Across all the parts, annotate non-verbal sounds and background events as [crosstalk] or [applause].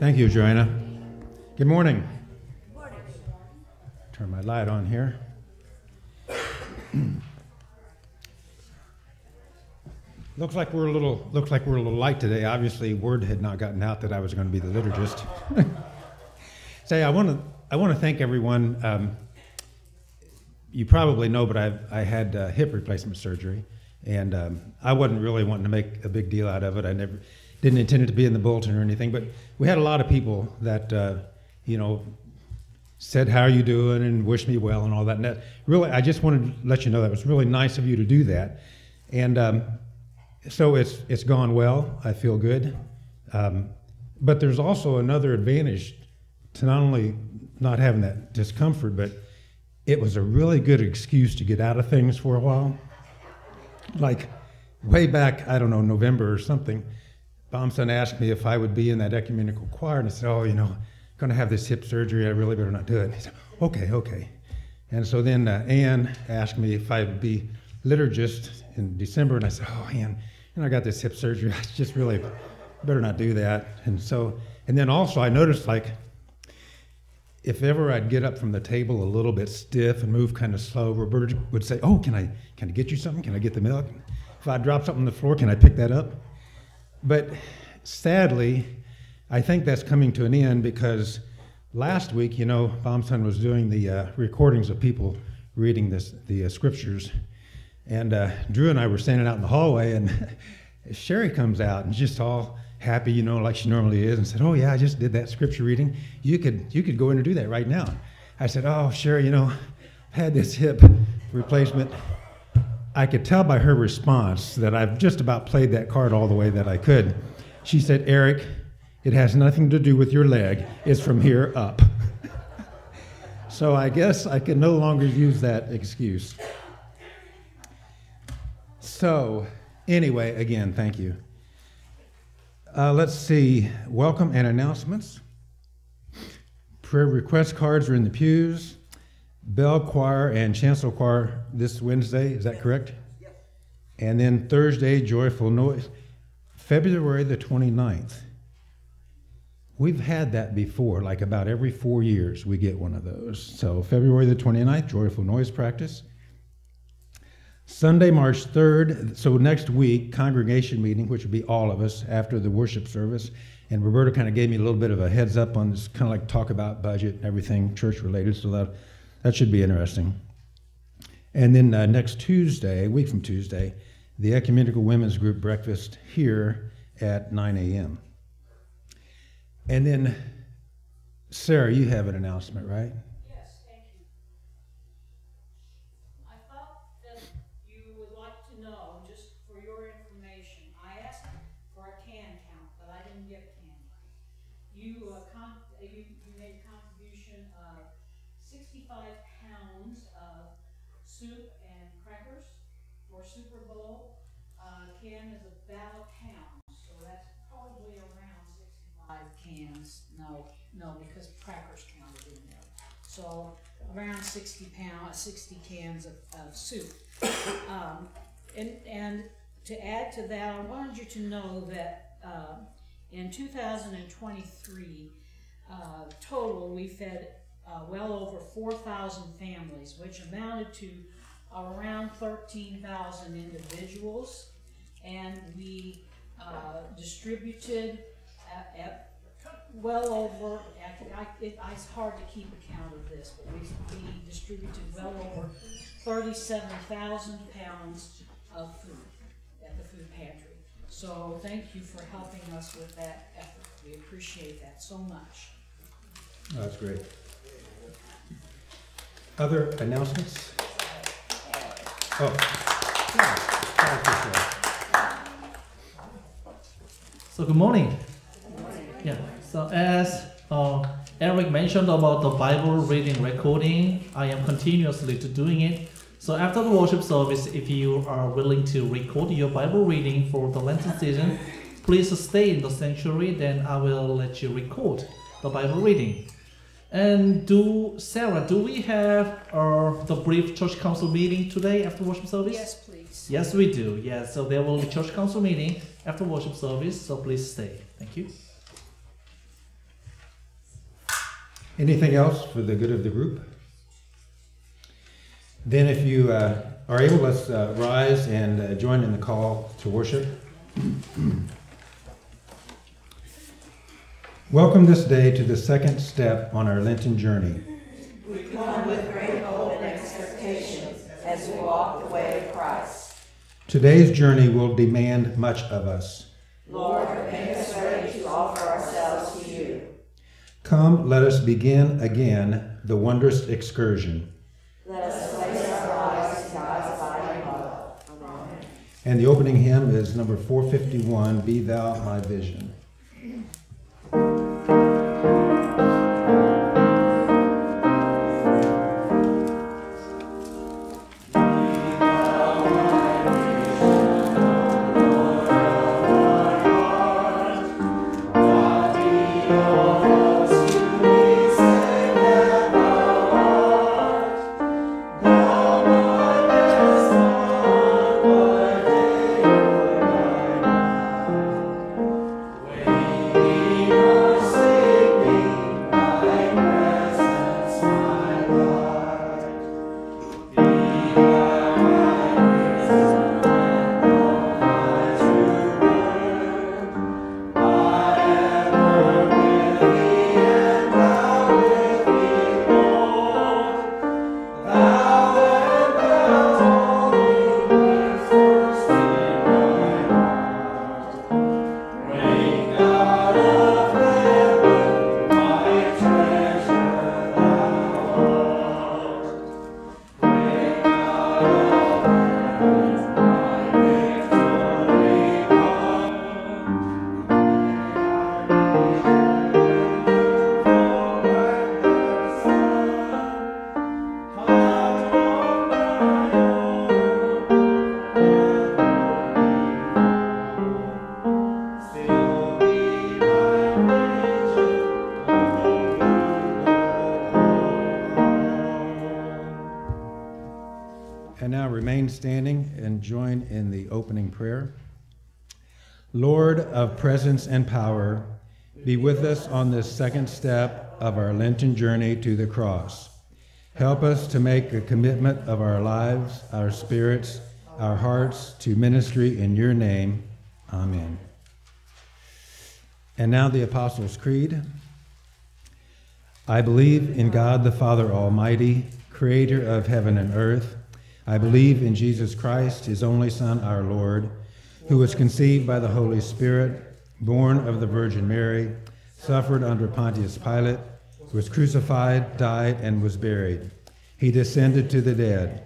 you, Joanna. Good morning. Turn my light on here. looks like we're a little looks like we're a little light today. Obviously, word had not gotten out that I was going to be the liturgist. [laughs] Say, I want to I want to thank everyone. Um, you probably know, but I've, I had uh, hip replacement surgery, and um, I wasn't really wanting to make a big deal out of it. I never didn't intend it to be in the bulletin or anything, but we had a lot of people that uh, you know said how are you doing and wished me well and all that. And that really, I just wanted to let you know that was really nice of you to do that, and um, so it's it's gone well. I feel good, um, but there's also another advantage to not only not having that discomfort, but it was a really good excuse to get out of things for a while. Like way back, I don't know, November or something, Bombson asked me if I would be in that ecumenical choir, and I said, "Oh, you know, going to have this hip surgery. I really better not do it." And he said, "Okay, okay." And so then uh, Ann asked me if I would be liturgist in December, and I said, "Oh, Ann, you know, I got this hip surgery. [laughs] I just really better not do that." And so, and then also I noticed like if ever I'd get up from the table a little bit stiff and move kind of slow, Roberta would say, "Oh, can I can I get you something? Can I get the milk?" If I drop something on the floor, can I pick that up? But sadly, I think that's coming to an end because last week, you know, Bombson was doing the uh, recordings of people reading this, the uh, scriptures, and uh, Drew and I were standing out in the hallway, and [laughs] Sherry comes out and just all happy, you know, like she normally is, and said, "Oh yeah, I just did that scripture reading. You could you could go in and do that right now." I said, "Oh, Sherry, you know, I've had this hip replacement." I could tell by her response that I've just about played that card all the way that I could. She said, "Eric, it has nothing to do with your leg. It's from here up." [laughs] so I guess I can no longer use that excuse. So, anyway, again, thank you. Uh, let's see, welcome and announcements. Prayer request cards are in the pews. Bell Choir and Chancel Choir this Wednesday, is that correct? Yes. And then Thursday, Joyful Noise, February the 29th. We've had that before, like about every four years we get one of those. So February the 29th, Joyful Noise Practice. Sunday, March 3rd, so next week, congregation meeting, which will be all of us after the worship service. And Roberta kind of gave me a little bit of a heads up on this, kind of like talk about budget and everything church related, so that, that should be interesting. And then uh, next Tuesday, a week from Tuesday, the Ecumenical Women's Group breakfast here at 9 a.m. And then, Sarah, you have an announcement, right? Around 60 pounds, 60 cans of, of soup. Um, and, and to add to that, I wanted you to know that uh, in 2023, uh, total, we fed uh, well over 4,000 families, which amounted to around 13,000 individuals. And we uh, distributed at, at well over, I, it, it's hard to keep account of this, but we, we distributed well over thirty-seven thousand pounds of food at the food pantry. So thank you for helping us with that effort. We appreciate that so much. Oh, That's great. Other announcements? Oh. So good morning. So as uh, Eric mentioned about the Bible reading recording, I am continuously to doing it. So after the worship service, if you are willing to record your Bible reading for the Lenten season, please stay in the sanctuary. Then I will let you record the Bible reading. And do Sarah, do we have uh, the brief church council meeting today after worship service? Yes, please. Yes, we do. Yes, so there will be church council meeting after worship service. So please stay. Thank you. Anything else for the good of the group? Then, if you uh, are able, let's uh, rise and uh, join in the call to worship. Welcome this day to the second step on our Lenten journey. We come with great hope and expectation as we walk the way of Christ. Today's journey will demand much of us. Lord, make us ready to offer ourselves to you. Come, let us begin again the wondrous excursion. Let us place our in God's love. Amen. And the opening hymn is number 451 Be Thou My Vision. And join in the opening prayer. Lord of presence and power, be with us on this second step of our Lenten journey to the cross. Help us to make a commitment of our lives, our spirits, our hearts to ministry in your name. Amen. And now the Apostles' Creed. I believe in God the Father Almighty, creator of heaven and earth. I believe in Jesus Christ, his only Son, our Lord, who was conceived by the Holy Spirit, born of the Virgin Mary, suffered under Pontius Pilate, was crucified, died, and was buried. He descended to the dead.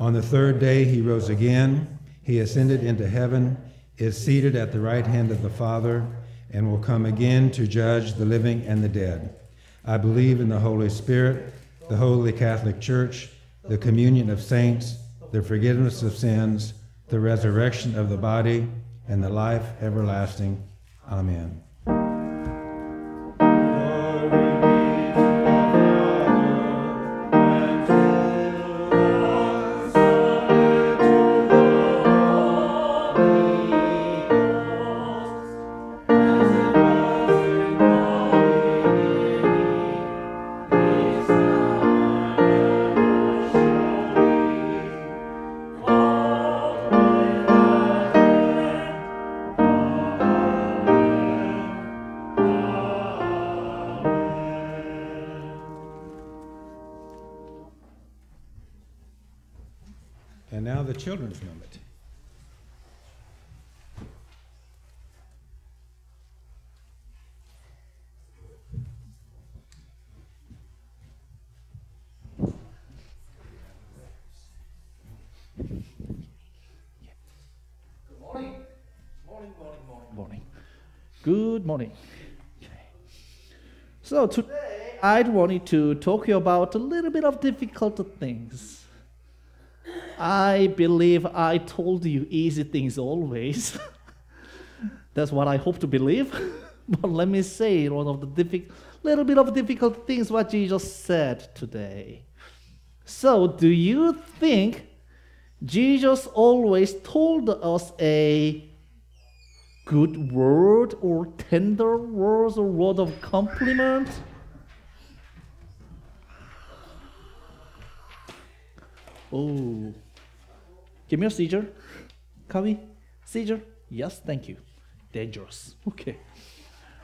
On the third day he rose again. He ascended into heaven, is seated at the right hand of the Father, and will come again to judge the living and the dead. I believe in the Holy Spirit, the Holy Catholic Church, the communion of saints, the forgiveness of sins, the resurrection of the body, and the life everlasting. Amen. And now the children's moment. Morning. Morning, morning, morning, morning. Good morning. So today I wanted to talk you about a little bit of difficult things. I believe I told you easy things always. [laughs] That's what I hope to believe. [laughs] but let me say one of the difficult, little bit of difficult things what Jesus said today. So, do you think Jesus always told us a good word or tender words or word of compliment? Oh. Give me a seizure. Copy. Seizure. Yes, thank you. Dangerous. Okay.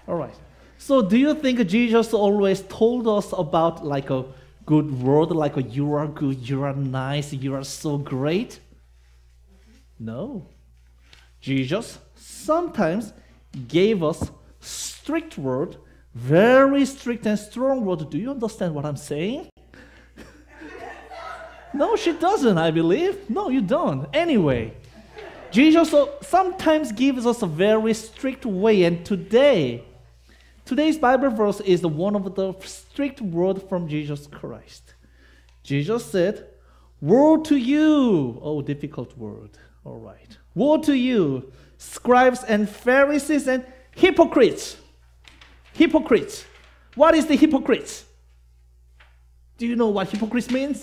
All right. So do you think Jesus always told us about like a good word, like a you are good, you are nice, you are so great? No. Jesus sometimes gave us strict word, very strict and strong word. Do you understand what I'm saying? No, she doesn't, I believe. No, you don't. Anyway, Jesus sometimes gives us a very strict way, and today, today's Bible verse is one of the strict word from Jesus Christ. Jesus said, Woe to you! Oh, difficult word. All right. Woe to you, scribes and Pharisees and hypocrites. Hypocrites. What is the hypocrites? Do you know what hypocrite means?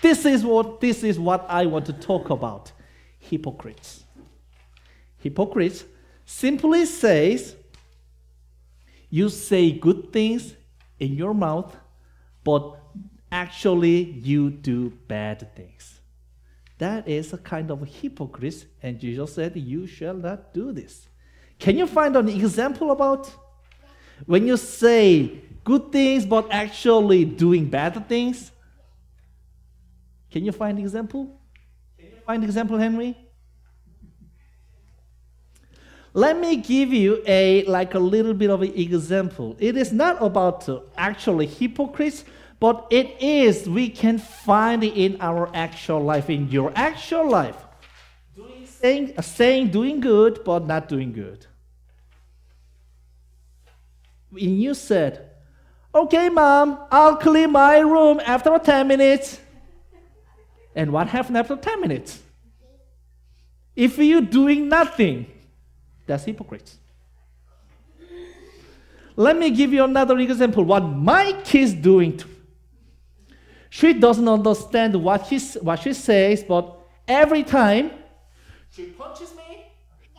This is what this is what I want to talk about. Hypocrites. Hypocrites simply says you say good things in your mouth, but actually you do bad things. That is a kind of hypocrite, and Jesus said, You shall not do this. Can you find an example about when you say good things but actually doing bad things? Can you find an example? Can you find example, Henry? Let me give you a like a little bit of an example. It is not about actually hypocrites, but it is we can find it in our actual life, in your actual life. Doing, saying, uh, saying doing good, but not doing good. When you said, okay, mom, I'll clean my room after 10 minutes. And what happened after 10 minutes? If you're doing nothing, that's hypocrite. Let me give you another example. What my kid's doing. she doesn't understand what, he, what she says, but every time she punches me,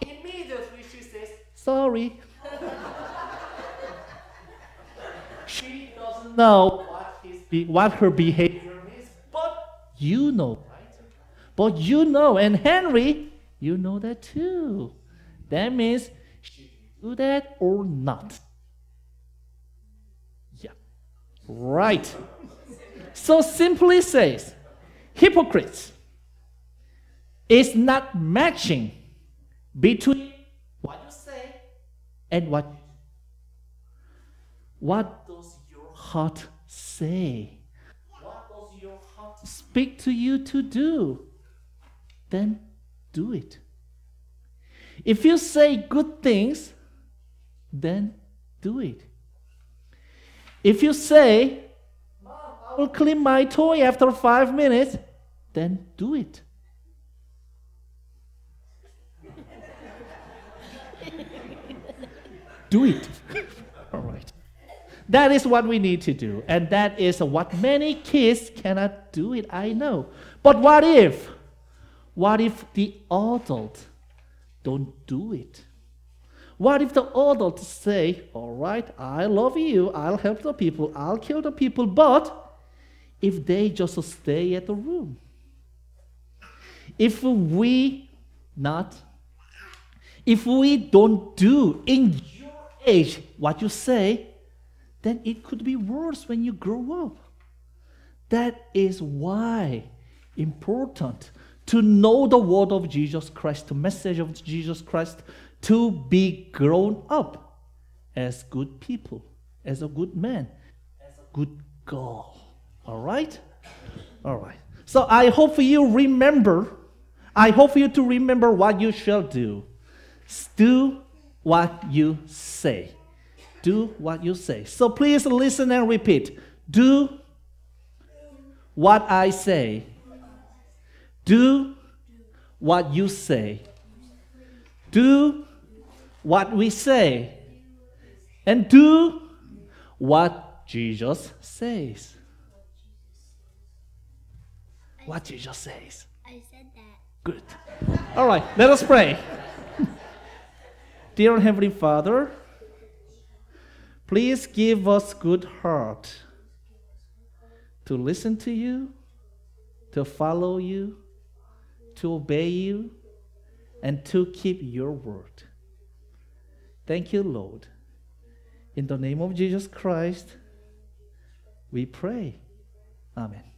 immediately she says, sorry. [laughs] she doesn't know what, his, what her behavior you know? But you know, and Henry, you know that too. That means she do that or not. Yeah. Right. So simply says, hypocrites is not matching between what you say and what what does your heart say? What does your heart speak to you to do? Then do it. If you say good things, then do it. If you say, Mom, I will clean my toy after five minutes, then do it. [laughs] do it. That is what we need to do. And that is what many kids cannot do it, I know. But what if? What if the adult don't do it? What if the adult say, All right, I love you, I'll help the people, I'll kill the people, but if they just stay at the room? If we not, if we don't do in your age what you say, then it could be worse when you grow up. That is why important to know the word of Jesus Christ, the message of Jesus Christ, to be grown up as good people, as a good man, as a good girl. All right? All right. So I hope you remember, I hope you to remember what you shall do. Do what you say. Do what you say. So please listen and repeat. Do what I say do what you say. Do what we say. And do what Jesus says. What Jesus says. I said that. Good. All right, let us pray. [laughs] Dear Heavenly Father, please give us good heart to listen to you to follow you, to obey you, and to keep your word. Thank you, Lord. In the name of Jesus Christ, we pray. Amen.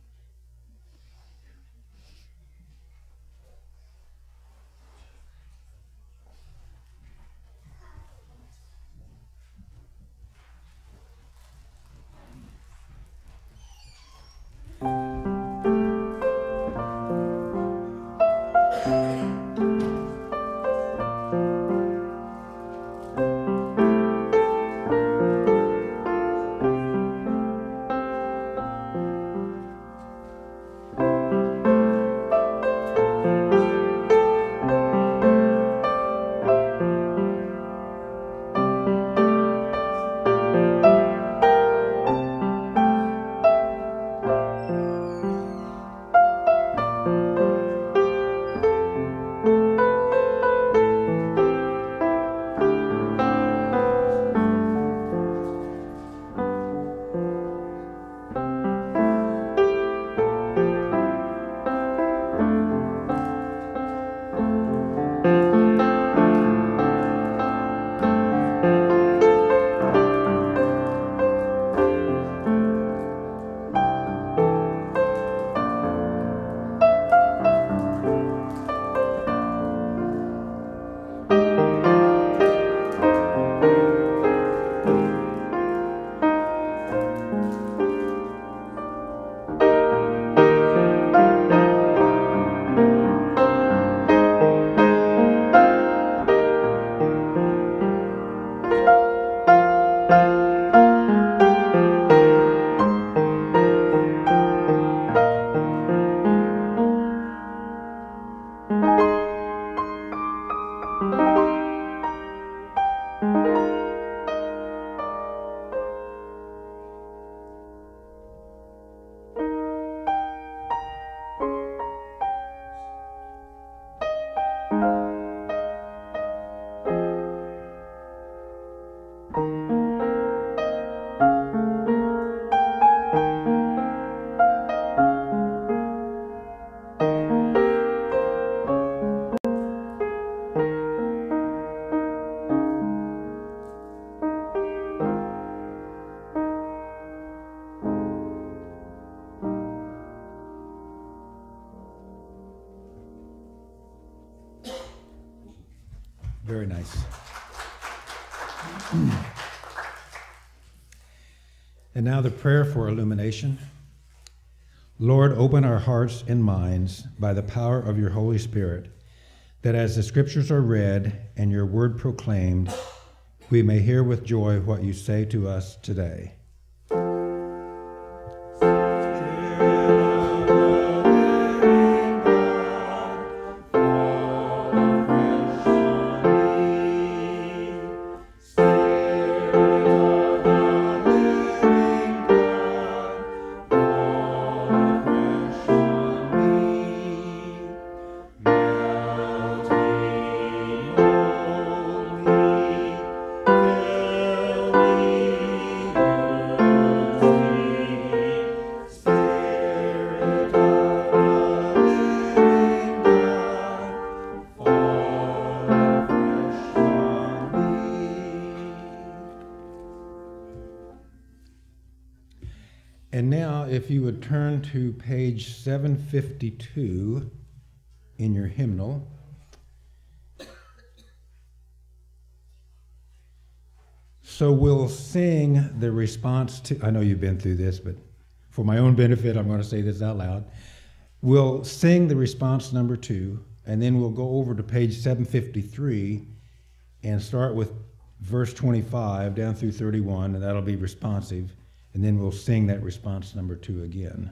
And now the prayer for illumination. Lord, open our hearts and minds by the power of your Holy Spirit, that as the scriptures are read and your word proclaimed, we may hear with joy what you say to us today. To page 752 in your hymnal. So we'll sing the response to, I know you've been through this, but for my own benefit, I'm going to say this out loud. We'll sing the response number two, and then we'll go over to page 753 and start with verse 25 down through 31, and that'll be responsive. And then we'll sing that response number two again.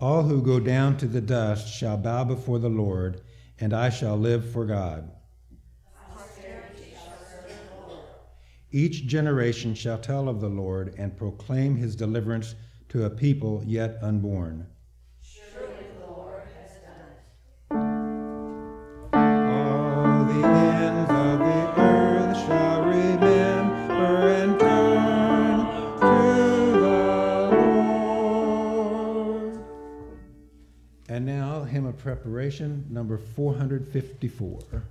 All who go down to the dust shall bow before the Lord, and I shall live for God. Each generation shall tell of the Lord and proclaim his deliverance to a people yet unborn. Preparation, number 454.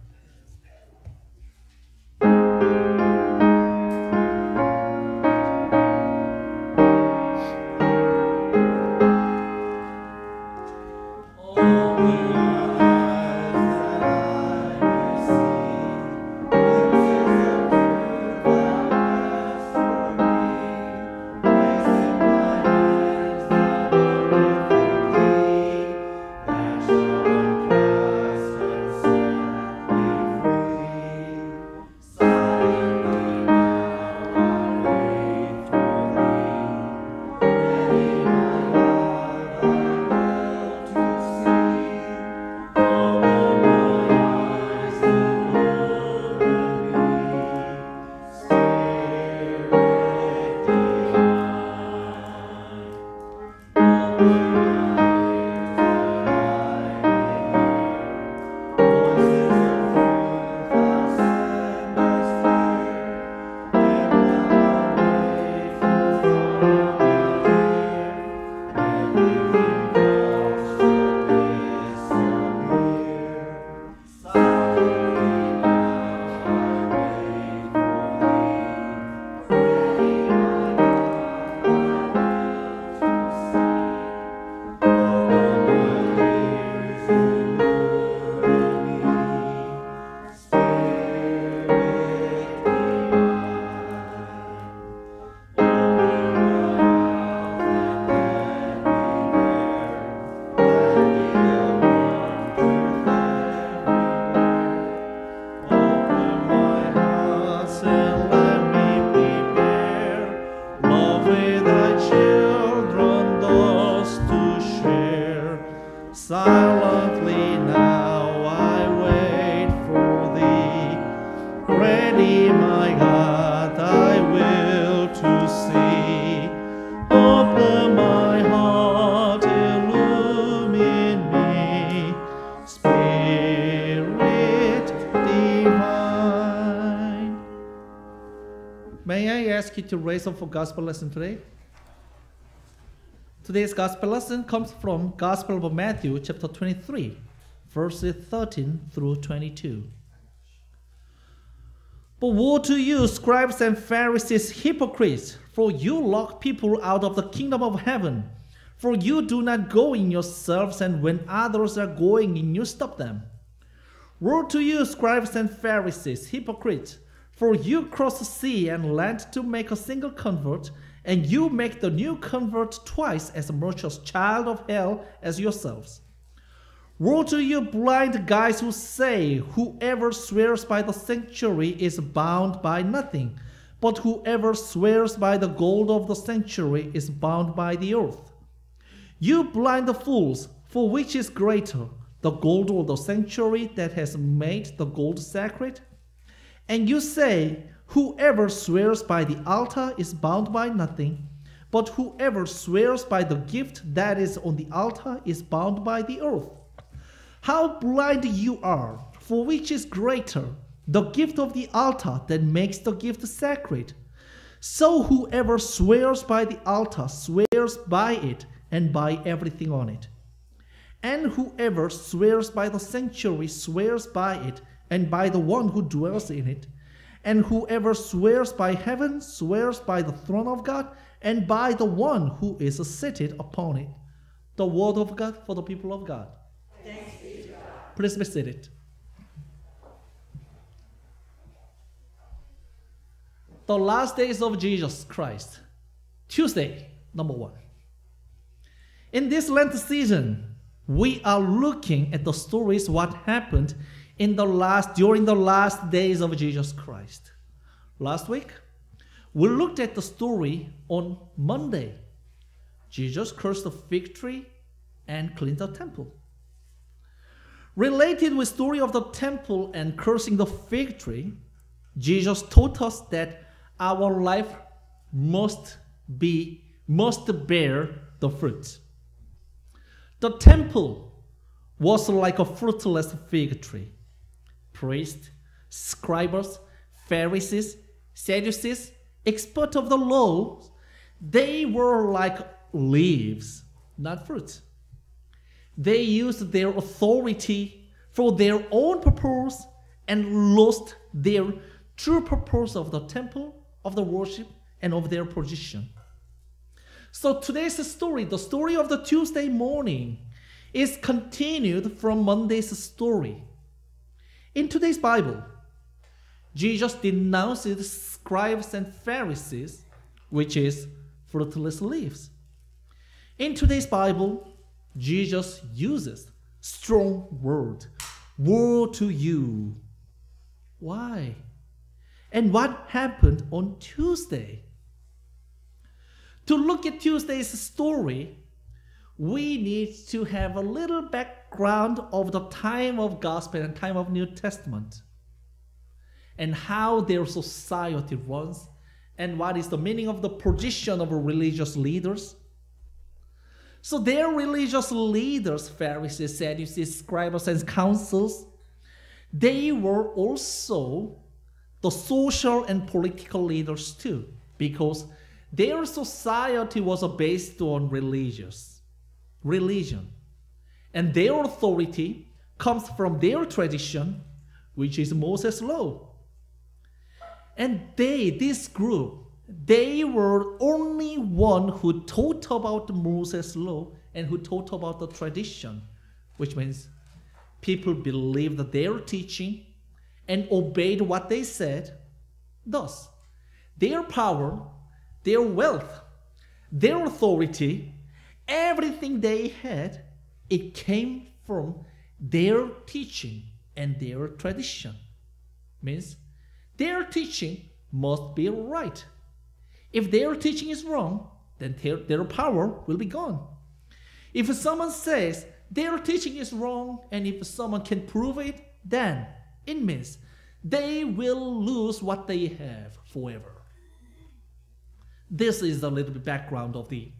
To raise up for gospel lesson today? Today's gospel lesson comes from Gospel of Matthew chapter 23, verses 13 through 22. But woe to you, scribes and Pharisees, hypocrites, for you lock people out of the kingdom of heaven. For you do not go in yourselves, and when others are going in, you stop them. Woe to you, scribes and Pharisees, hypocrites, for you cross the sea and land to make a single convert, and you make the new convert twice as much a child of hell as yourselves. Woe to you, blind guys who say, Whoever swears by the sanctuary is bound by nothing, but whoever swears by the gold of the sanctuary is bound by the earth. You blind fools, for which is greater, the gold of the sanctuary that has made the gold sacred? And you say, Whoever swears by the altar is bound by nothing, but whoever swears by the gift that is on the altar is bound by the oath. How blind you are! For which is greater, the gift of the altar that makes the gift sacred? So whoever swears by the altar swears by it and by everything on it. And whoever swears by the sanctuary swears by it and by the one who dwells in it. And whoever swears by heaven swears by the throne of God and by the one who is seated upon it. The word of God for the people of God. Thanks be God. Please be seated. The last days of Jesus Christ. Tuesday, number one. In this Lent season, we are looking at the stories what happened in the last during the last days of Jesus Christ. Last week, we looked at the story on Monday. Jesus cursed the fig tree and cleaned the temple. Related with story of the temple and cursing the fig tree, Jesus taught us that our life must be must bear the fruit. The temple was like a fruitless fig tree. Priests, scribes, Pharisees, Sadducees, experts of the law, they were like leaves, not fruits. They used their authority for their own purpose and lost their true purpose of the temple, of the worship, and of their position. So today's story, the story of the Tuesday morning, is continued from Monday's story. In today's Bible, Jesus denounces scribes and Pharisees, which is fruitless leaves. In today's Bible, Jesus uses strong word, woe to you. Why? And what happened on Tuesday? To look at Tuesday's story, we need to have a little background of the time of gospel and time of New Testament and how their society runs and what is the meaning of the position of religious leaders. So their religious leaders, Pharisees, Sadducees, scribes, and councils, they were also the social and political leaders too, because their society was based on religious religion. And their authority comes from their tradition, which is Moses' law. And they, this group, they were only one who taught about Moses' law and who taught about the tradition, which means people believed their teaching and obeyed what they said. Thus, their power, their wealth, their authority, everything they had, it came from their teaching and their tradition. Means their teaching must be right. If their teaching is wrong, then their, their power will be gone. If someone says their teaching is wrong and if someone can prove it, then it means they will lose what they have forever. This is a little bit background of the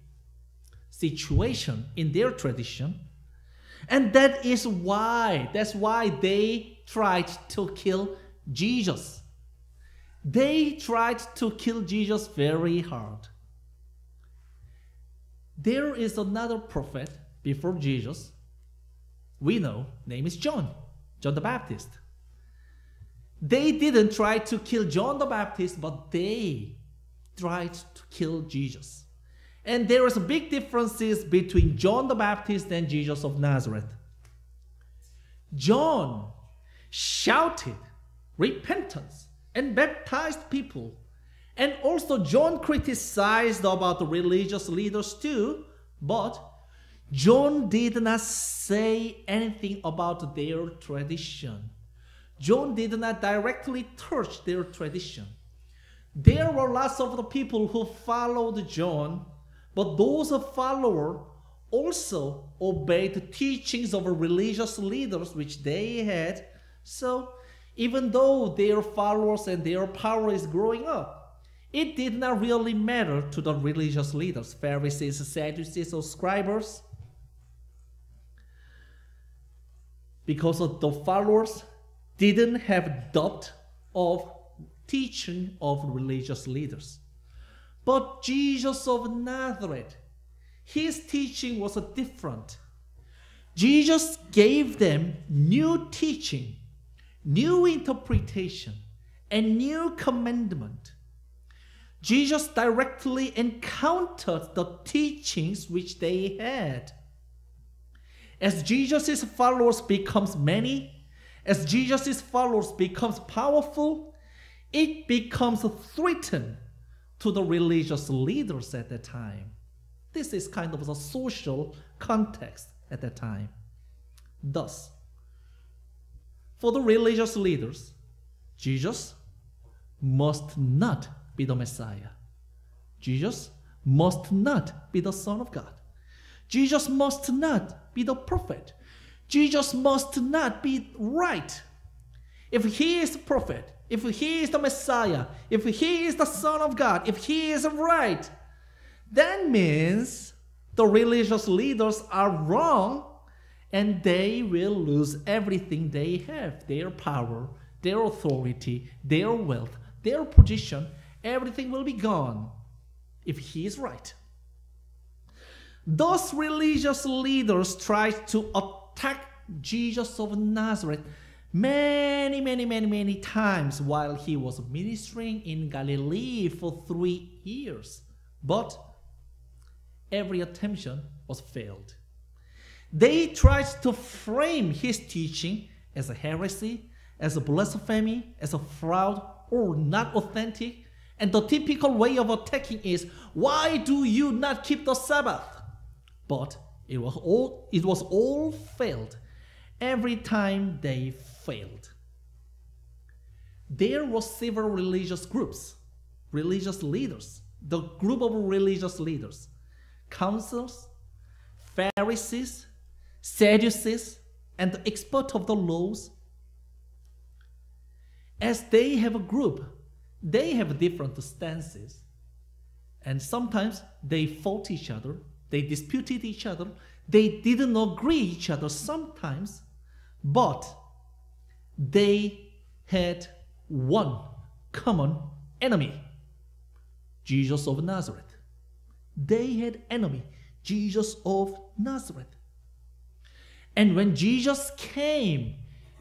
situation in their tradition. And that is why, that's why they tried to kill Jesus. They tried to kill Jesus very hard. There is another prophet before Jesus. We know, name is John, John the Baptist. They didn't try to kill John the Baptist, but they tried to kill Jesus. And there a big differences between John the Baptist and Jesus of Nazareth. John shouted repentance and baptized people. And also John criticized about the religious leaders too, but John did not say anything about their tradition. John did not directly touch their tradition. There were lots of the people who followed John, but those followers also obeyed the teachings of religious leaders which they had. So even though their followers and their power is growing up, it did not really matter to the religious leaders, Pharisees, Sadducees, or scribes, because the followers didn't have doubt of teaching of religious leaders. But Jesus of Nazareth, his teaching was different. Jesus gave them new teaching, new interpretation, and new commandment. Jesus directly encountered the teachings which they had. As Jesus' followers becomes many, as Jesus' followers becomes powerful, it becomes a threat to the religious leaders at that time. This is kind of the social context at that time. Thus, for the religious leaders, Jesus must not be the Messiah. Jesus must not be the Son of God. Jesus must not be the prophet. Jesus must not be right. If he is prophet, if he is the Messiah, if he is the Son of God, if he is right, that means the religious leaders are wrong and they will lose everything they have their power, their authority, their wealth, their position. Everything will be gone if he is right. Those religious leaders tried to attack Jesus of Nazareth many, many, many, many times while he was ministering in Galilee for three years. But every attempt was failed. They tried to frame his teaching as a heresy, as a blasphemy, as a fraud, or not authentic. And the typical way of attacking is, why do you not keep the Sabbath? But it was all it was all failed. Every time they failed. There were several religious groups, religious leaders, the group of religious leaders, councils, Pharisees, Sadducees, and the expert of the laws. As they have a group, they have different stances. And sometimes they fought each other, they disputed each other, they didn't agree each other sometimes, but they had one common enemy Jesus of Nazareth. They had enemy Jesus of Nazareth. And when Jesus came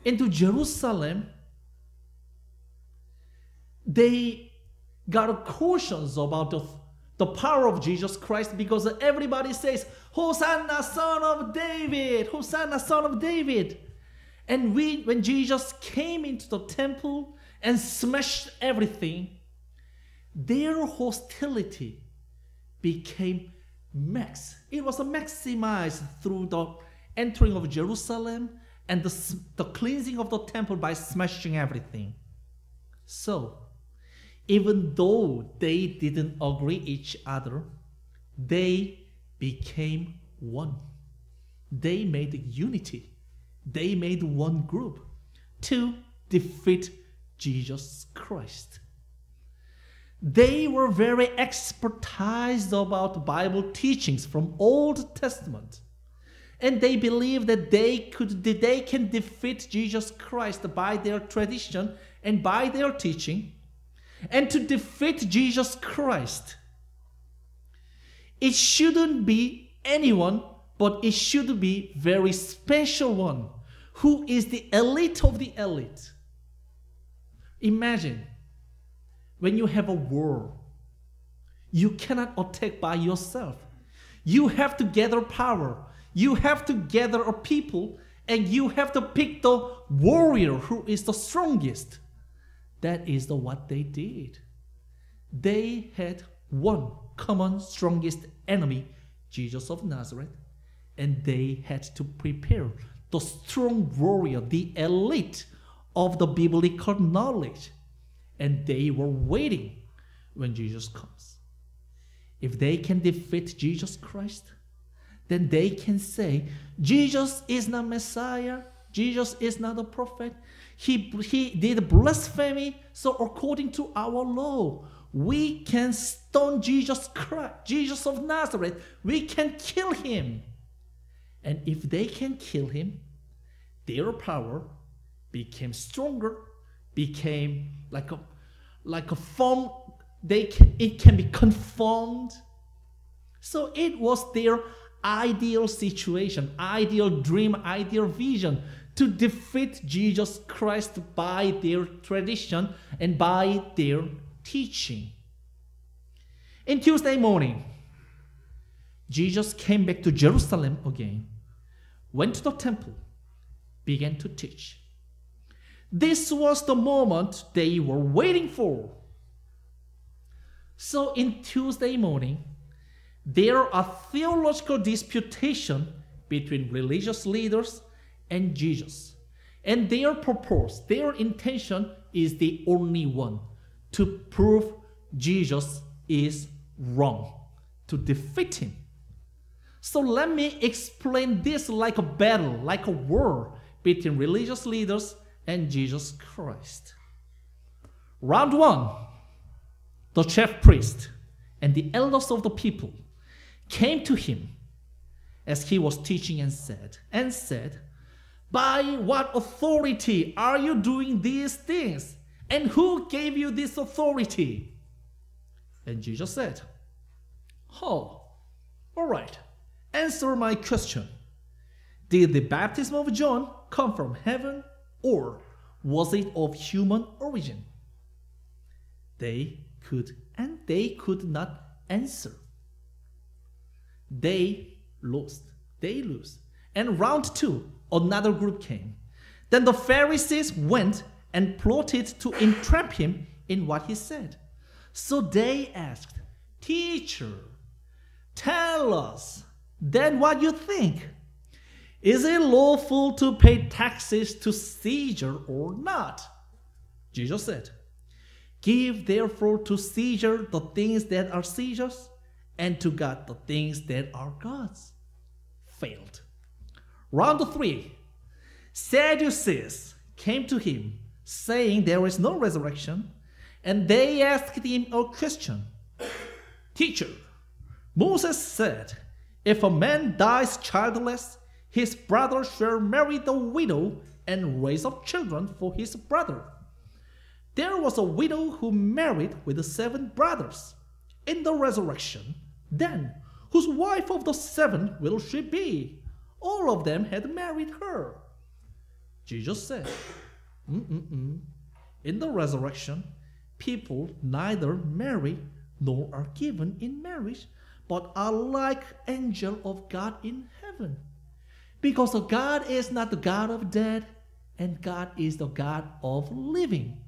into Jerusalem, they got cautions about the, the power of Jesus Christ because everybody says, Hosanna, son of David! Hosanna, son of David! And we, when Jesus came into the temple and smashed everything, their hostility became max. It was maximized through the entering of Jerusalem and the, the cleansing of the temple by smashing everything. So, even though they didn't agree each other, they became one. They made unity. They made one group to defeat Jesus Christ. They were very expertized about Bible teachings from Old Testament. And they believed that they could they can defeat Jesus Christ by their tradition and by their teaching. And to defeat Jesus Christ, it shouldn't be anyone, but it should be very special one who is the elite of the elite. Imagine when you have a war, you cannot attack by yourself. You have to gather power. You have to gather a people and you have to pick the warrior who is the strongest. That is the what they did. They had one common strongest enemy, Jesus of Nazareth, and they had to prepare the strong warrior, the elite of the biblical knowledge and they were waiting when Jesus comes. If they can defeat Jesus Christ, then they can say, Jesus is not Messiah, Jesus is not a prophet. He, he did blasphemy, so according to our law, we can stone Jesus Christ, Jesus of Nazareth. We can kill him. And if they can kill him, their power became stronger became like a like a form they can, it can be confirmed. so it was their ideal situation ideal dream ideal vision to defeat jesus christ by their tradition and by their teaching in tuesday morning jesus came back to jerusalem again went to the temple began to teach This was the moment they were waiting for. So, in Tuesday morning, there are theological disputation between religious leaders and Jesus. And their purpose, their intention is the only one to prove Jesus is wrong, to defeat him. So let me explain this like a battle, like a war between religious leaders and Jesus Christ. Round one the chief priest and the elders of the people came to him as he was teaching and said, and said, By what authority are you doing these things? And who gave you this authority? And Jesus said, Oh, all right, answer my question. Did the baptism of John come from heaven or was it of human origin? They could and they could not answer. They lost. They lose. And round two, another group came. Then the Pharisees went and plotted to entrap him in what he said. So they asked, Teacher, tell us then what you think. Is it lawful to pay taxes to Caesar or not? Jesus said, Give therefore to Caesar the things that are Caesar's, and to God the things that are God's. Failed. Round three. Sadducees came to him, saying there is no resurrection, and they asked him a question. Teacher, Moses said, if a man dies childless, his brother shall marry the widow and raise up children for his brother. There was a widow who married with seven brothers. In the resurrection, then, whose wife of the seven will she be? All of them had married her. Jesus said, Mm-mm-mm. In the resurrection, people neither marry nor are given in marriage, but are like angel of God in heaven. Because God is not the God of dead, and God is the God of living.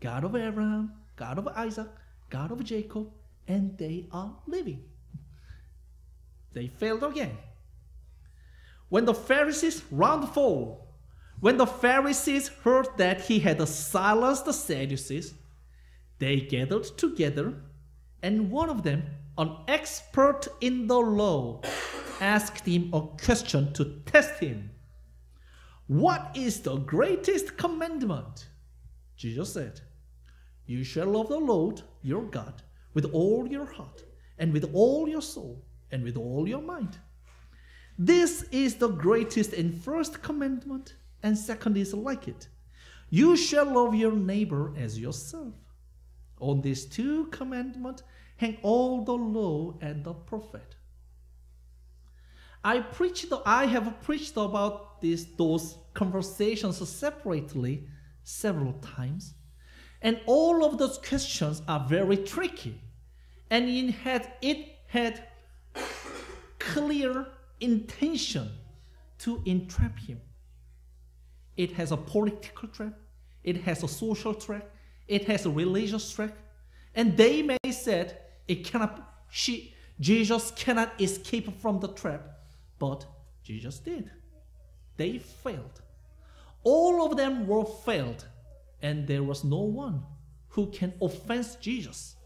God of Abraham, God of Isaac, God of Jacob, and they are living. They failed again. When the Pharisees, round four, when the Pharisees heard that he had silenced the Sadducees, they gathered together, and one of them, an expert in the law, asked him a question to test him. What is the greatest commandment? Jesus said, You shall love the Lord your God with all your heart, and with all your soul, and with all your mind. This is the greatest and first commandment, and second is like it. You shall love your neighbor as yourself. On these two commandments hang all the law and the prophet. I preached I have preached about these those conversations separately several times. And all of those questions are very tricky. And it had it had clear intention to entrap him. It has a political trap, it has a social track, it has a religious track, and they may said it cannot she Jesus cannot escape from the trap, but Jesus did. They failed. All of them were failed, and there was no one who can offense Jesus.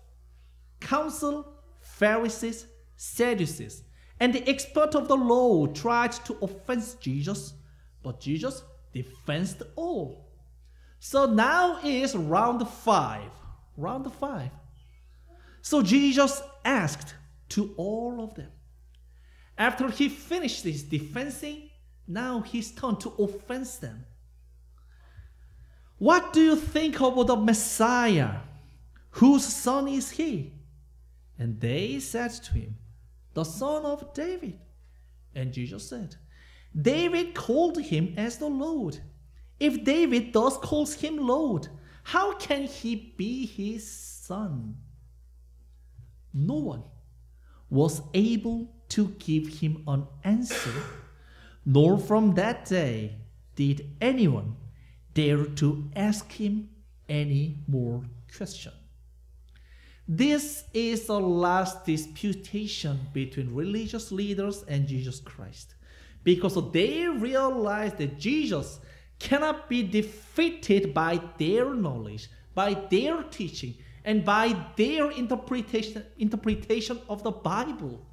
Council, Pharisees, Sadducees, and the expert of the law tried to offense Jesus, but Jesus defensed all. So now is round five. Round five. So Jesus asked to all of them. After he finished his defending, now he's turn to offense them. What do you think of the Messiah? Whose son is he? And they said to him, The son of David. And Jesus said, David called him as the Lord. If David thus calls him Lord, how can he be his son? No one was able to give him an answer, nor from that day did anyone dare to ask him any more question. This is the last disputation between religious leaders and Jesus Christ because they realize that Jesus cannot be defeated by their knowledge, by their teaching, and by their interpretation, interpretation of the Bible.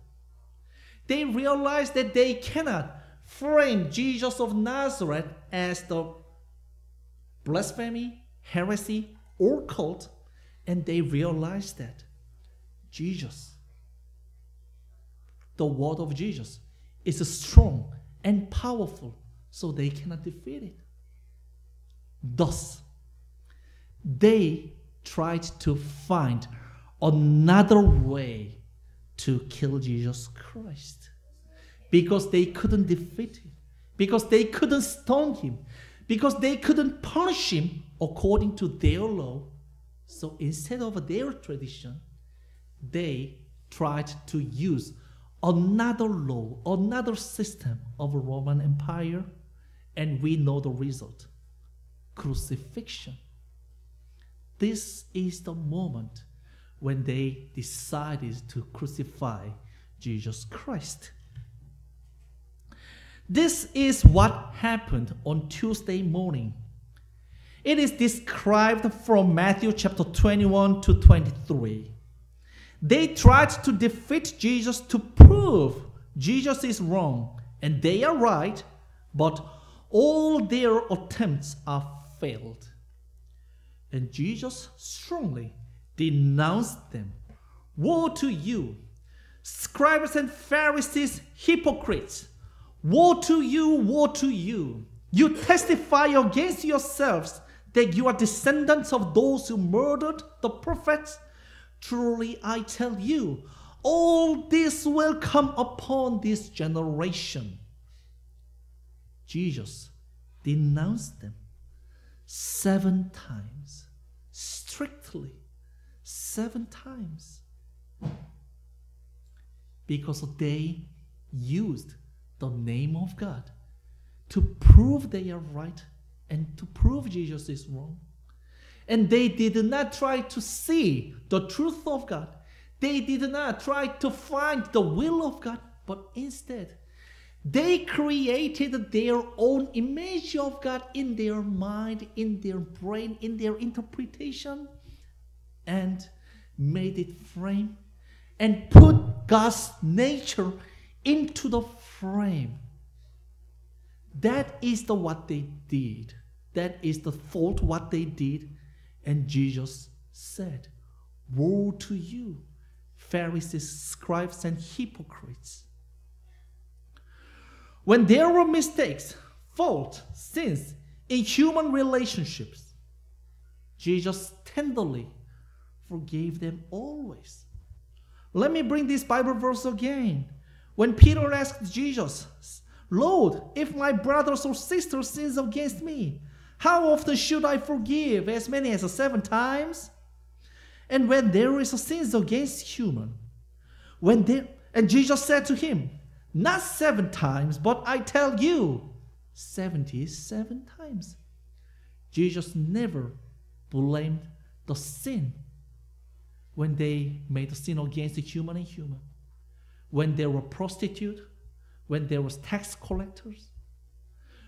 They realize that they cannot frame Jesus of Nazareth as the blasphemy, heresy, or cult, and they realize that Jesus, the word of Jesus, is strong and powerful, so they cannot defeat it. Thus, they tried to find another way to kill Jesus Christ. Because they couldn't defeat him, because they couldn't stone him, because they couldn't punish him according to their law. So instead of their tradition, they tried to use another law, another system of Roman Empire, and we know the result. Crucifixion. This is the moment when they decided to crucify Jesus Christ. This is what happened on Tuesday morning. It is described from Matthew chapter 21 to 23. They tried to defeat Jesus to prove Jesus is wrong and they are right, but all their attempts are failed. And Jesus strongly denounced them. Woe to you, scribes and Pharisees, hypocrites! Woe to you, woe to you! You testify against yourselves that you are descendants of those who murdered the prophets. Truly, I tell you, all this will come upon this generation. Jesus denounced them seven times, strictly, seven times, because they used the name of God to prove they are right and to prove Jesus is wrong. And they did not try to see the truth of God. They did not try to find the will of God, but instead, they created their own image of God in their mind, in their brain, in their interpretation, and made it frame and put God's nature into the frame. That is the what they did. That is the fault what they did. And Jesus said, Woe to you, Pharisees, scribes, and hypocrites when there were mistakes, fault, sins in human relationships, Jesus tenderly forgave them always. Let me bring this Bible verse again. When Peter asked Jesus, Lord, if my brothers or sisters sins against me, how often should I forgive? As many as seven times? And when there is a sin against human, when there, and Jesus said to him, not seven times, but I tell you, 77 times. Jesus never blamed the sin when they made a sin against the human and human. When they were prostitute, when there was tax collectors,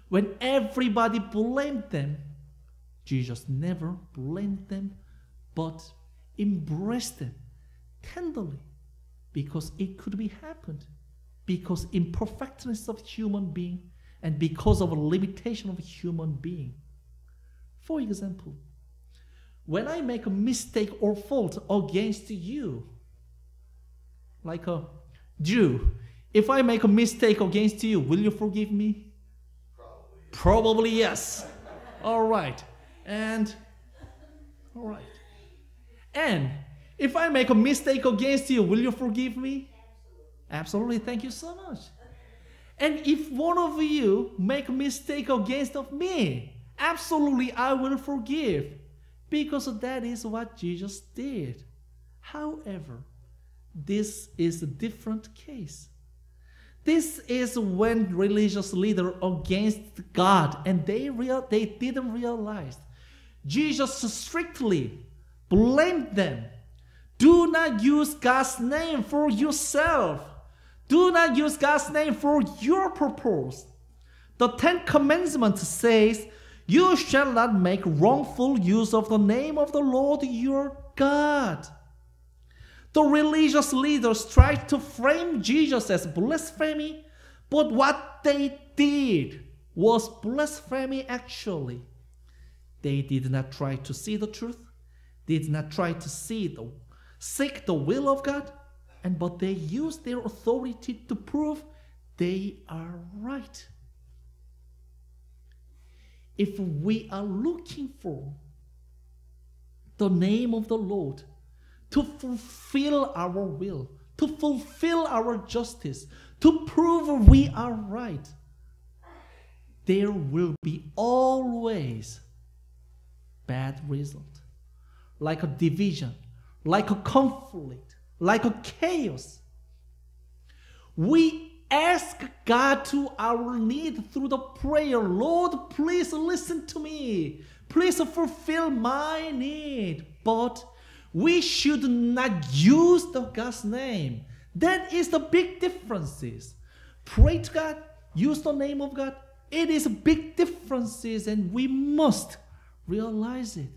when everybody blamed them, Jesus never blamed them, but embraced them tenderly because it could be happened because imperfectness of human being and because of limitation of human being. For example, when I make a mistake or fault against you, like a Jew, if I make a mistake against you, will you forgive me? Probably. Probably yes. all right. And all right. And if I make a mistake against you, will you forgive me? Absolutely, thank you so much. And if one of you make a mistake against of me, absolutely I will forgive because that is what Jesus did. However, this is a different case. This is when religious leader against God and they real they didn't realize. Jesus strictly blamed them. Do not use God's name for yourself. Do not use God's name for your purpose. The Ten Commandments says, You shall not make wrongful use of the name of the Lord your God. The religious leaders tried to frame Jesus as blasphemy, but what they did was blasphemy actually. They did not try to see the truth, did not try to see the seek the will of God, and but they use their authority to prove they are right. If we are looking for the name of the Lord, to fulfill our will, to fulfill our justice, to prove we are right, there will be always bad result, like a division, like a conflict, like a chaos. We ask God to our need through the prayer, Lord, please listen to me. Please fulfill my need. But we should not use the God's name. That is the big differences. Pray to God, use the name of God. It is a big differences, and we must realize it.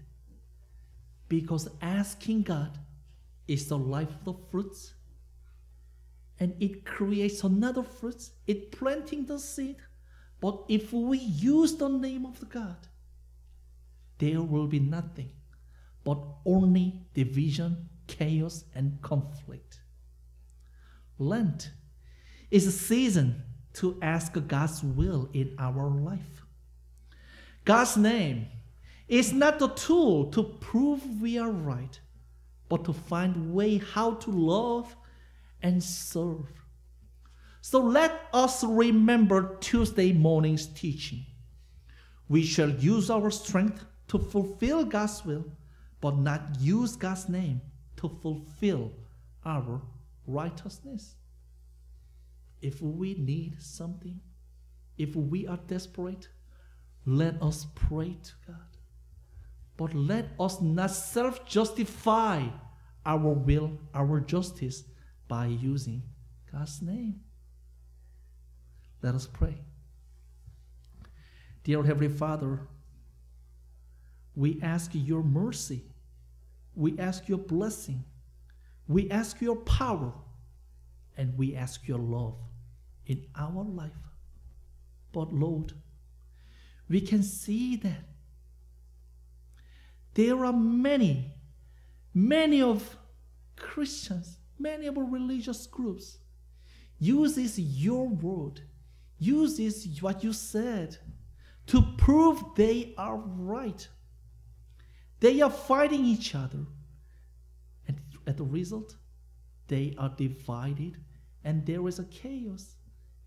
Because asking God is the life of the fruits, and it creates another fruits. It planting the seed. But if we use the name of the God, there will be nothing but only division, chaos, and conflict. Lent is a season to ask God's will in our life. God's name is not the tool to prove we are right, but to find way how to love and serve. So let us remember Tuesday morning's teaching. We shall use our strength to fulfill God's will but not use God's name to fulfill our righteousness. If we need something, if we are desperate, let us pray to God. But let us not self justify our will, our justice by using God's name. Let us pray. Dear Heavenly Father, we ask your mercy we ask your blessing. We ask your power. And we ask your love in our life. But Lord, we can see that there are many, many of Christians, many of religious groups uses your word, uses what you said to prove they are right. They are fighting each other. And as a result, they are divided and there is a chaos.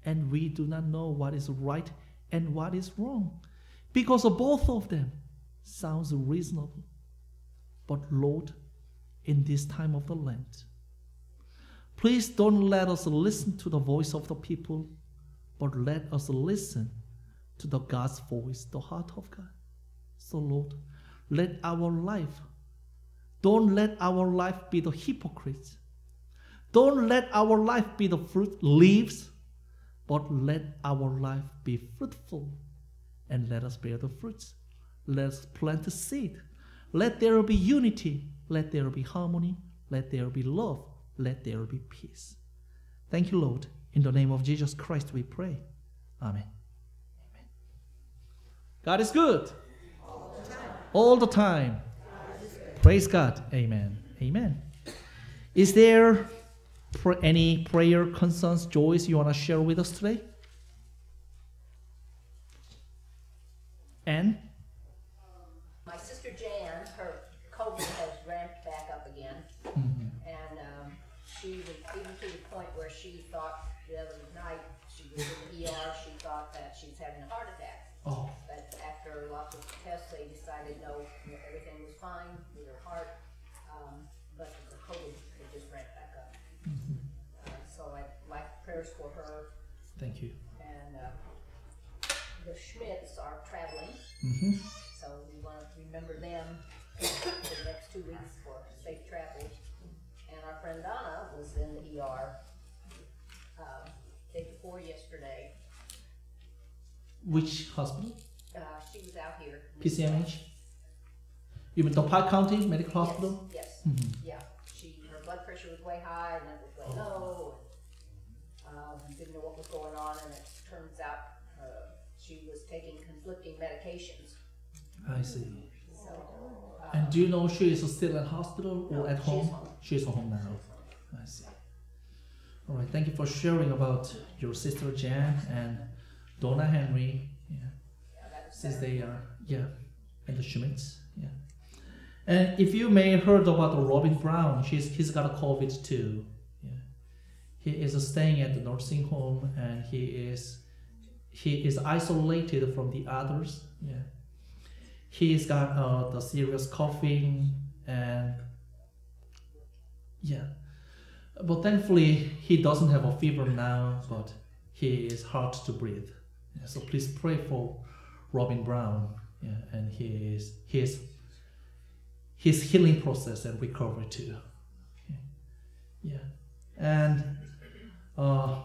And we do not know what is right and what is wrong. Because of both of them sounds reasonable. But Lord, in this time of the Lent, please don't let us listen to the voice of the people, but let us listen to the God's voice, the heart of God. So Lord, let our life, don't let our life be the hypocrites. Don't let our life be the fruit leaves, but let our life be fruitful and let us bear the fruits. Let us plant the seed. Let there be unity. Let there be harmony. Let there be love. Let there be peace. Thank you, Lord. In the name of Jesus Christ, we pray. Amen. Amen. God is good all the time. Praise God. Amen. Amen. Is there any prayer concerns, joys you want to share with us today? And My sister Jan, her COVID has ramped back up again, Mm-hmm. and um, she was even to the point where she thought the other night she was in the ER. She thought that she was having a heart attack. oh, But after lots of tests, they decided no, everything was fine with her heart. Um, but the COVID had just ramped back up. Uh, so I'd like prayers for her Thank you. And, uh, the Schmidts are traveling, Mm-hmm. so we want to remember them for the next two weeks for safe travels. And our friend Donna was in the ER, um, day before yesterday. Which hospital? Uh, she was out here. PCMH? You mean the County Medical Hospital? Yes, Mhm. yeah. She, her blood pressure was way high and then it was way low. and, Um, didn't know what was going on and it turns out, uh, she was taking conflicting medications, I see. so. uh, And do you know she is still in hospital or No, at she's home? home. She's home now. I see. All right. Thank you for sharing about your sister Jan and Donna Henry. Yeah. yeah, since they are yeah and the Schmitz yeah and if you may heard about Robin Brown she's he's got a COVID too he is staying at the nursing home and he is he is isolated from the others yeah he's got uh, the serious coughing and yeah but thankfully he doesn't have a fever now but he is hard to breathe yeah, so please pray for Robin Brown, yeah, and his his his healing process and recovery too. Yeah, yeah. and uh,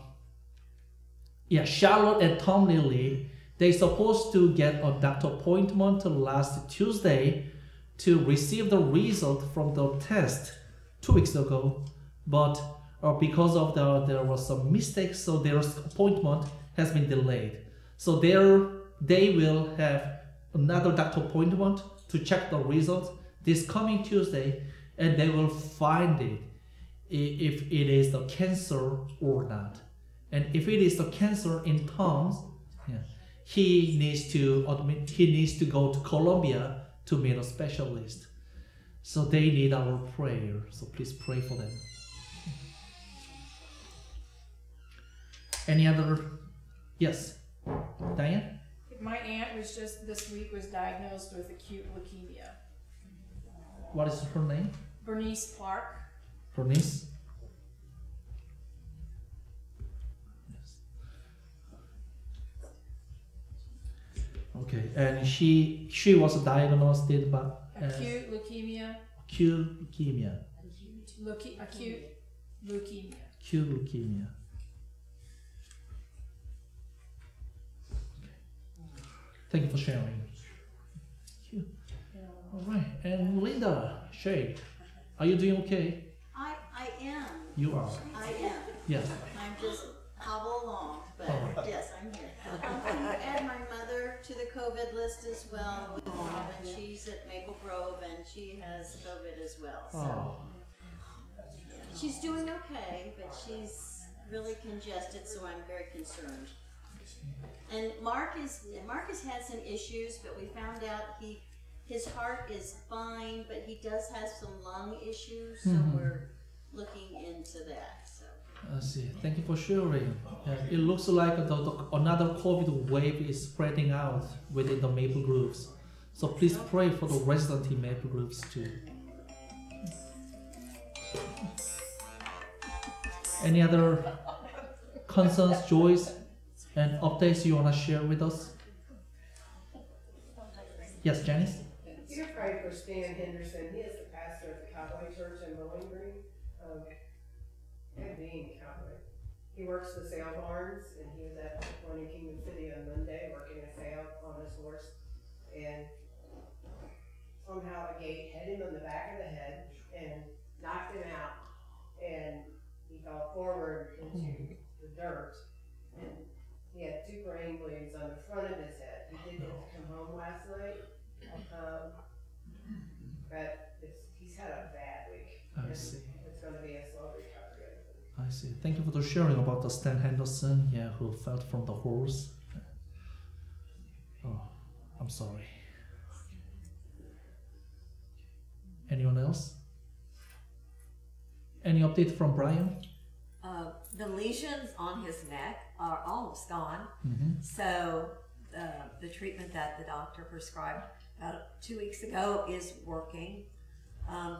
yeah, Charlotte and Tom Lilly, they supposed to get a doctor appointment last Tuesday to receive the result from the test two weeks ago, but uh, because of the there was some mistakes, so their appointment has been delayed. So there they will have another doctor appointment to check the result this coming Tuesday, and they will find it if it is the cancer or not. And if it is the cancer in Tom's, yeah, he needs to admit he needs to go to Columbia to meet a specialist. So they need our prayer. So please pray for them. Any other? Yes, Diane. My aunt was just this week was diagnosed with acute leukemia. What is her name? Bernice Clark. Niece. Yes. Okay, and she she was diagnosed with uh, as Acute leukemia. acute leukemia. Leuke- acute leukemia. Acute leukemia. Thank you for sharing. Thank you. All right, and Linda, Shay, are you doing okay? I, am. You are. I am. Yes. I'm just hobble along, but Oh. yes, I'm here. Um, Can you add my mother to the COVID list as well? with Bob, And she's at Maple Grove and she has COVID as well. So Oh, she's doing okay, but she's really congested, so I'm very concerned. And Mark is Mark has had some issues, but we found out he his heart is fine, but he does have some lung issues, so Mhm. we're looking into that. So. I see. Thank you for sharing. Yeah, it looks like the, the, another COVID wave is spreading out within the Maple Groves. So please pray for the resident in Maple Groves too. Any other concerns, joys, and updates you want to share with us? Yes, Janice? You're praying for Stan Henderson. He is the pastor of the Calvary Church in Bowling Green. Um, and being Calvary. He works the sale barns and he was at one in Kingdom City on Monday working a sale on his horse. And somehow a gate hit him on the back of the head and knocked him out. And he fell forward into the dirt. And he had two brain bleeds on the front of his head. He did get to come home last night. Um, but he's had a bad week. I see. It's gonna be a slow recovery. I see. Thank you for the sharing about the Stan Henderson, yeah, who fell from the horse. Oh, I'm sorry. Anyone else? Any update from Brian? Uh, the lesions on his neck are almost gone. Mm-hmm. So uh, the treatment that the doctor prescribed about two weeks ago is working. Um,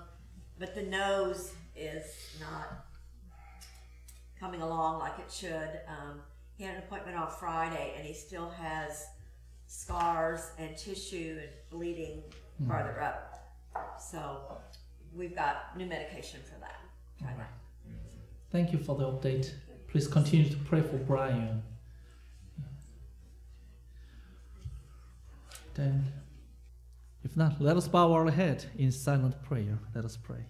but the nose is not coming along like it should. Um, he had an appointment on Friday and he still has scars and tissue and bleeding farther up. So we've got new medication for that. To- Thank you for the update. Please continue to pray for Brian. Then, if not, let us bow our head in silent prayer. Let us pray.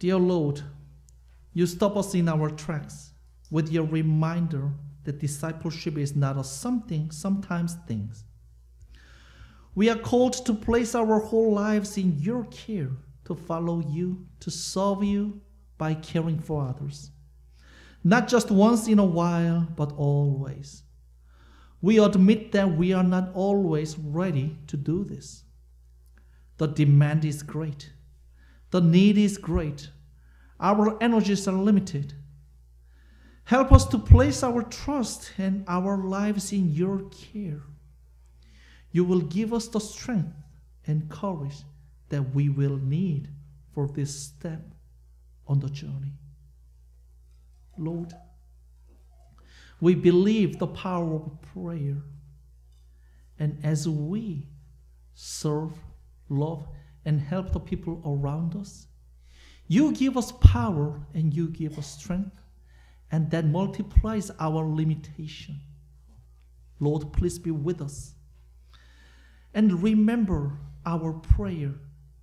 Dear Lord, you stop us in our tracks with your reminder that discipleship is not a something, sometimes things. We are called to place our whole lives in your care, to follow you, to serve you by caring for others. Not just once in a while, but always. We admit that we are not always ready to do this. The demand is great. The need is great. Our energies are limited. Help us to place our trust and our lives in your care. You will give us the strength and courage that we will need for this step on the journey. Lord, we believe the power of prayer. And as we serve, love, and help the people around us, you give us power and you give us strength, and that multiplies our limitation. Lord, please be with us. And remember our prayer,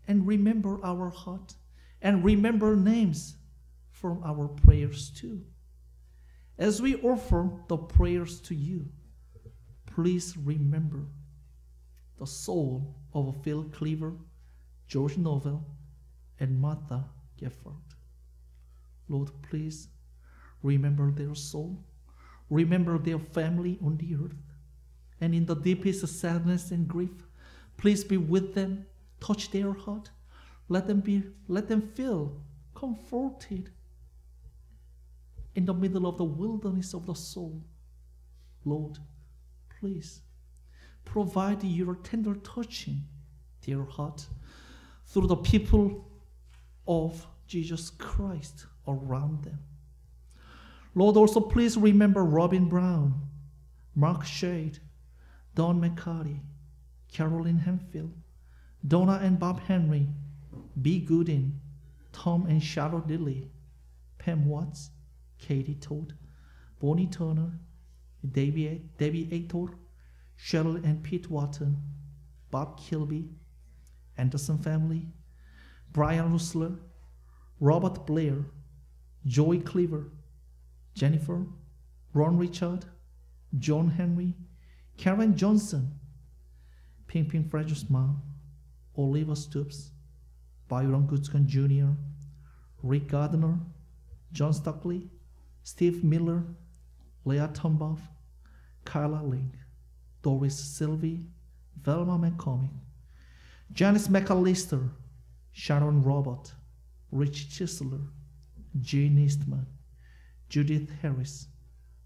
and remember our heart, and remember names from our prayers too. As we offer the prayers to you, please remember the soul of Phil Cleaver, George Novell, and Martha Gifford. Lord, please remember their soul, remember their family on the earth, and in the deepest sadness and grief, please be with them, touch their heart, let them be, let them feel comforted in the middle of the wilderness of the soul. Lord, please provide your tender touching their heart through the people of Jesus Christ around them. Lord, also please remember Robin Brown, Mark Shade, Don McCarty, Carolyn Hemphill, Donna and Bob Henry, B. Goodin, Tom and Charlotte Dilly, Pam Watts, Katie Todd, Bonnie Turner, Debbie, Debbie Aitor, Cheryl and Pete Watson, Bob Kilby, Anderson family, Brian Rusler, Robert Blair, Joey Cleaver, Jennifer, Ron Richard, John Henry, Karen Johnson, Ping Ping Frederick's mom, Oliver Stoops, Byron Goodscon Jr., Rick Gardner, John Stockley, Steve Miller, Leah Tomboff, Kyla Link, Doris Sylvie, Velma McCormick, Janice McAllister, Sharon Robert, Rich Chisler, Jean Eastman, Judith Harris,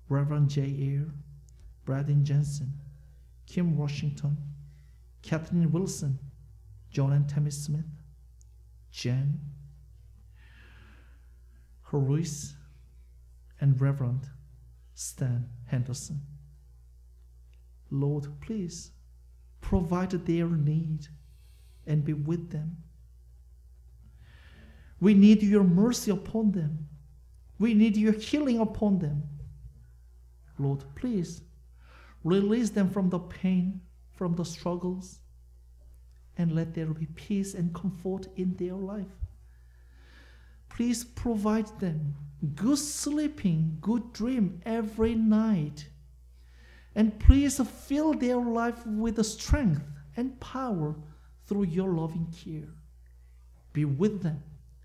Reverend J. Eyre, Braden Jensen, Kim Washington, Kathleen Wilson, John and Tammy Smith, Jen, Ruiz, and Reverend Stan Henderson. Lord, please provide their need and be with them. We need your mercy upon them. We need your healing upon them. Lord, please release them from the pain, from the struggles, and let there be peace and comfort in their life. Please provide them good sleeping, good dream every night. And please fill their life with the strength and power through your loving care. Be with them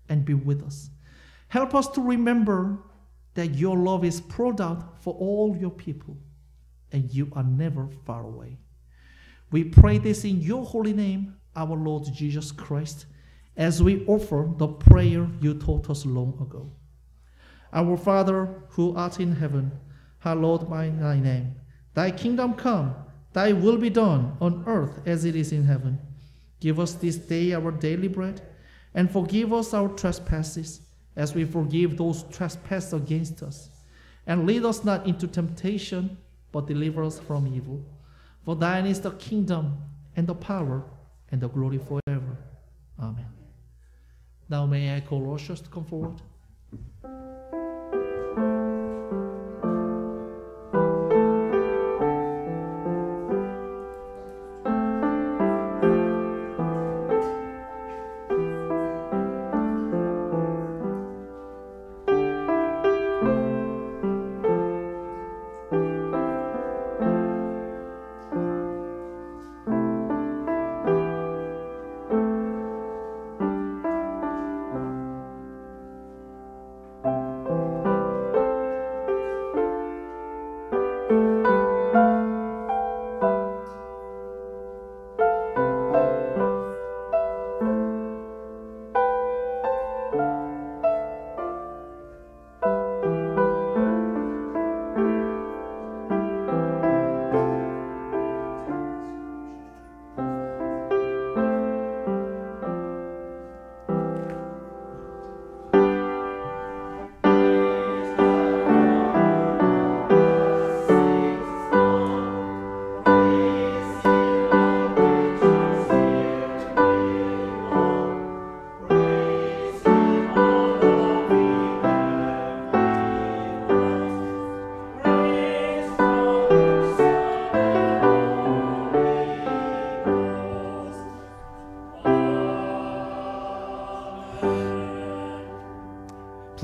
and be with us. Help us to remember that your love is poured out for all your people and you are never far away. We pray this in your holy name, our Lord Jesus Christ, as we offer the prayer you taught us long ago. Our Father who art in heaven, hallowed be thy name. Thy kingdom come, thy will be done on earth as it is in heaven. Give us this day our daily bread, and forgive us our trespasses, as we forgive those trespass against us. And lead us not into temptation, but deliver us from evil. For thine is the kingdom, and the power, and the glory forever. Amen. Now may I call ushers to come forward.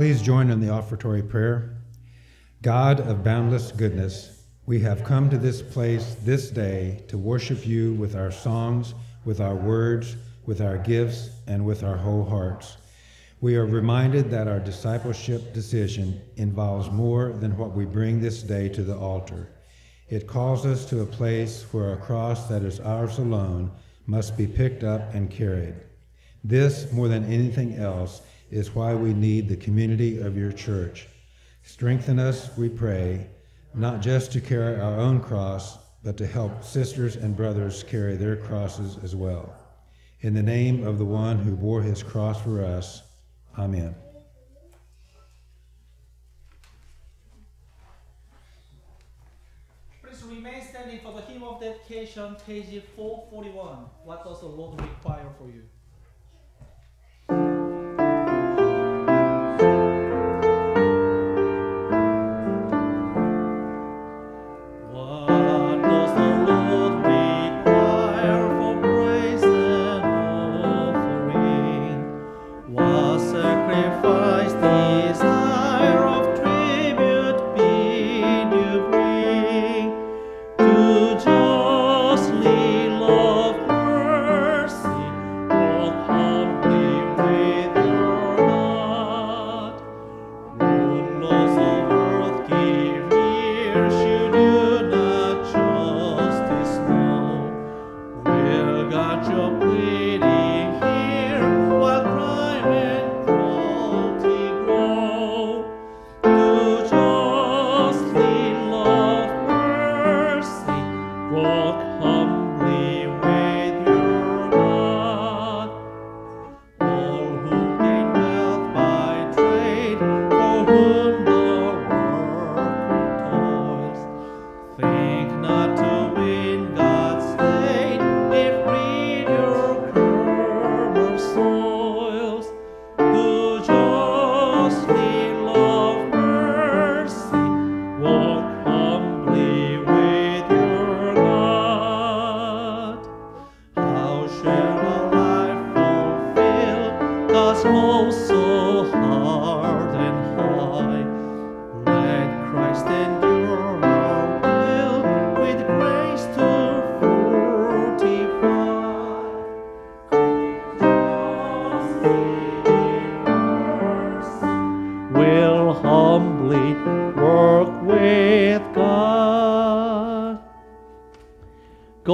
Please join in the offertory prayer. God of boundless goodness, we have come to this place this day to worship you with our songs, with our words, with our gifts, and with our whole hearts. We are reminded that our discipleship decision involves more than what we bring this day to the altar. It calls us to a place where a cross that is ours alone must be picked up and carried. This, more than anything else, is why we need the community of your church. Strengthen us, we pray, not just to carry our own cross, but to help sisters and brothers carry their crosses as well. In the name of the one who bore his cross for us, amen. Please remain standing for the hymn of dedication, page 441. What does the Lord require for you?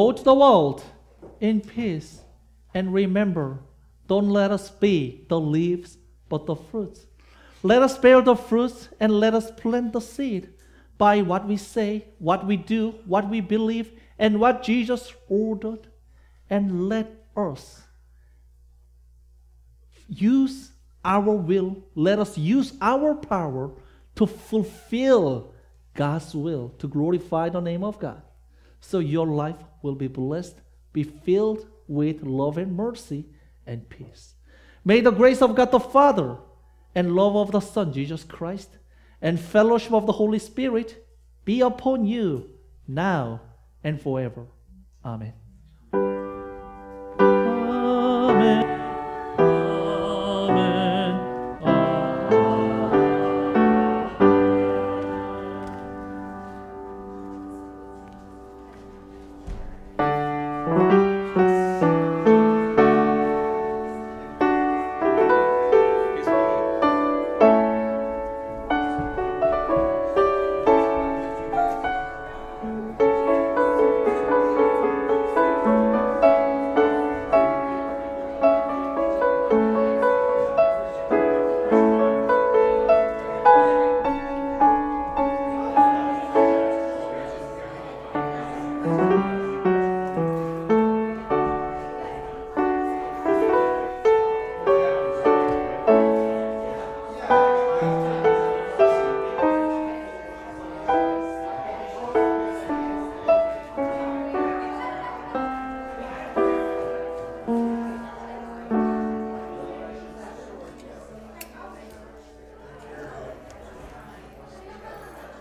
Go to the world in peace and remember, don't let us be the leaves but the fruits. Let us bear the fruits and let us plant the seed by what we say, what we do, what we believe, and what Jesus ordered. And let us. Use our will, let us use our power to fulfill God's will, to glorify the name of God. So your life will be blessed, be filled with love and mercy and peace. May the grace of God the Father and love of the Son, Jesus Christ, and fellowship of the Holy Spirit be upon you now and forever. Amen. Amen.